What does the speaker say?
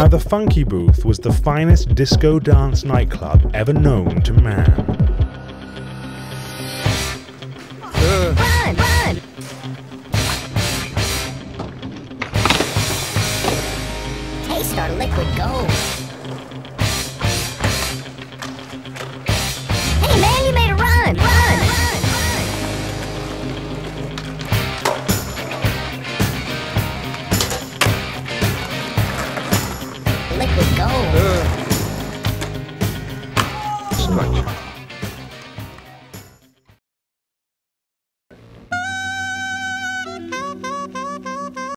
Now, the Funky Booth was the finest disco dance nightclub ever known to man. Liquid gold. Liquid gold.